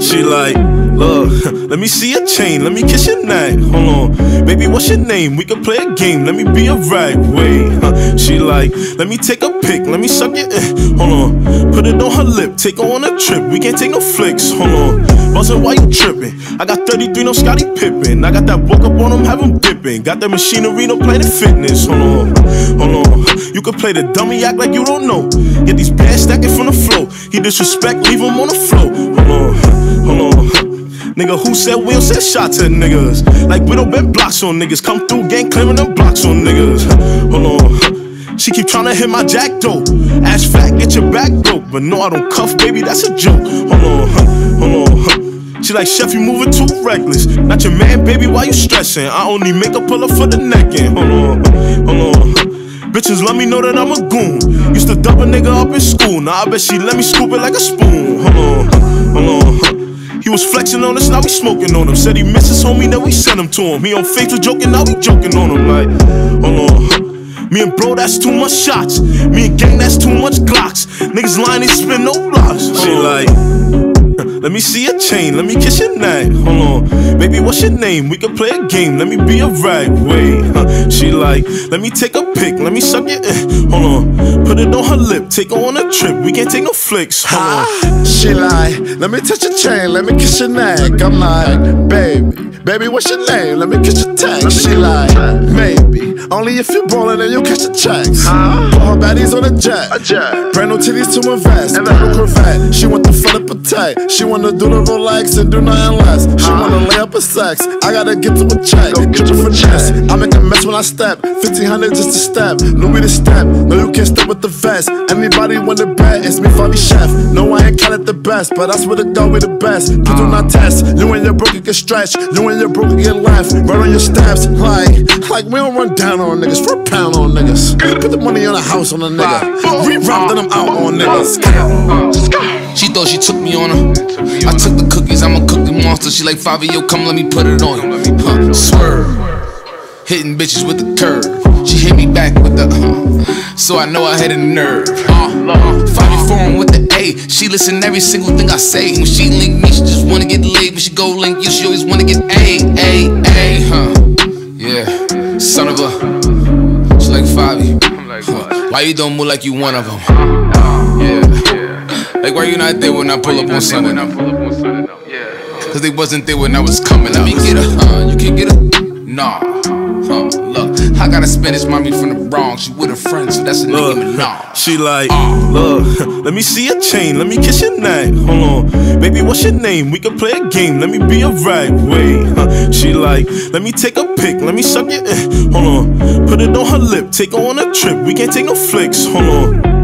She like, look, let me see your chain, let me kiss your neck. Hold on, baby, what's your name? We can play a game, let me be a rag. Wait, huh. she like, let me take a pic, let me suck your. in. Hold on, put it on her lip, take her on a trip. We can't take no flicks. Hold on, buzzing why you tripping? I got 33, no Scottie Pippen. I got that woke up on him, have him dipping. Got that machinery, no planet fitness. Hold on, hold on. You can play the dummy, act like you don't know. Get these bands stacking from the. Disrespect, leave him on the floor. Hold on, hold on. Nigga, who said we don't send shots at niggas? Like we don't been blocks on niggas. Come through, gang clearing them blocks on niggas. Hold on. She keep tryna hit my jack dope. Ass fat, get your back broke. But no, I don't cuff, baby, that's a joke. Hold on, hold on. She like, Sheff, you moving too reckless. Not your man, baby, why you stressing? I only make a pull up for the neck end. Hold on, hold on. Bitches let me know that I'm a goon. Used to dub a nigga up in school. Now I bet she let me scoop it like a spoon. Hold on, hold on. He was flexing on us, now we smoking on him. Said he misses homie, then we sent him to him. He on Facebook joking, now we joking on him. Like, hold on. Me and bro, that's too much shots. Me and gang, that's too much Glocks. Niggas lying, they spin no blocks. She like. Let me see your chain, let me kiss your neck. Hold on, baby, what's your name? We can play a game, let me be a rag. Wait, huh. she like, let me take a pic, let me suck it in. Eh, hold on, put it on her lip, take her on a trip. We can't take no flicks. Hold on. Ah, she like, let me touch your chain, let me kiss your neck. I'm like, baby, baby, what's your name? Let me kiss your tag. She like, maybe, only if you're ballin' and you catch the checks. Put her baddies on a jet. Brand new titties to invest. Purple Corvette. She want the of protect. She wanna do the Rolex and do nothing less. She wanna lay up a sex. I gotta get to a check. Get you finesse. I make a mess when I step. 1500 just to step. Louis to step. No, you can't step with the vest. Anybody want to bet? It's me, Fabi Chef. No, I ain't counted the best, but I swear to God, we the best. You do not test. You and your broken get stretched. You and your broken get left. Right on your steps. Like, like we don't run down on niggas. For a pound on niggas. Put the money on a house on a nigga. We robbed and I'm out on niggas. She thought she took me on her. I took the cookies, I'm a cookie monster. She like Fivio, come let me put it on you. Huh, swerve. Hitting bitches with the curve. She hit me back with the uh, so I know I had a nerve. Uh, Fighting for him with the A. She listen every single thing I say. When she link me, she just wanna get laid. When she go link you, she always wanna get A, A, A, She like Fabi. Huh. Why you don't move like you one of them? Yeah. Like why you not there when I pull up on Sunday? Cause they wasn't there when I was coming. out. Let me get a, uh, you can get a, nah. I got a Spanish mommy from the Bronx. She with her friends, so that's a nigga Look, Minaj. she like, uh. look, let me see your chain, let me kiss your neck. Hold on, baby, what's your name? We can play a game, let me be a rag. Wait, huh. she like, let me take a pic, let me suck your. in. Hold on, put it on her lip, take her on a trip. We can't take no flicks. Hold on.